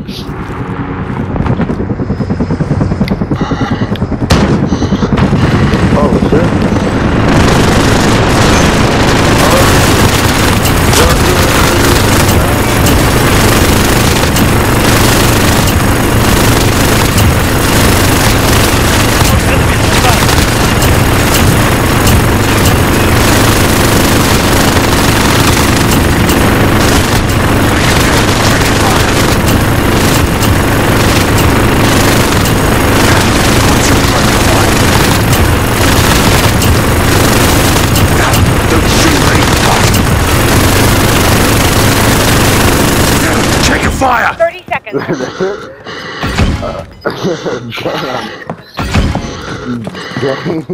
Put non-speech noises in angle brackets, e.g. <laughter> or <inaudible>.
bugs. Fire! 30 seconds. <laughs> Uh, <laughs> damn.